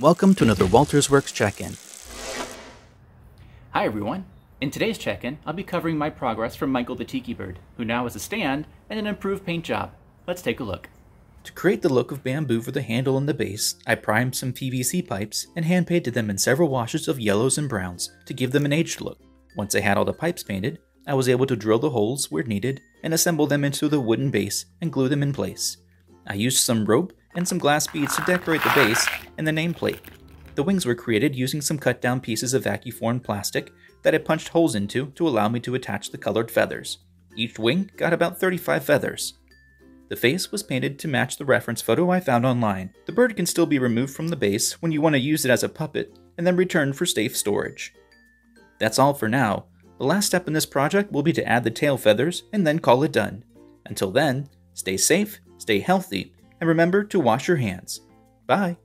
Welcome to another Waltersworx check-in. Hi everyone! In today's check-in, I'll be covering my progress from Michael the Tiki Bird, who now has a stand and an improved paint job. Let's take a look. To create the look of bamboo for the handle and the base, I primed some PVC pipes and hand painted them in several washes of yellows and browns to give them an aged look. Once I had all the pipes painted, I was able to drill the holes where needed and assemble them into the wooden base and glue them in place. I used some rope and some glass beads to decorate the base and the nameplate. The wings were created using some cut down pieces of vacuformed plastic that I punched holes into to allow me to attach the colored feathers. Each wing got about 35 feathers. The face was painted to match the reference photo I found online. The bird can still be removed from the base when you want to use it as a puppet, and then returned for safe storage. That's all for now. The last step in this project will be to add the tail feathers and then call it done. Until then, stay safe, stay healthy, and remember to wash your hands. Bye!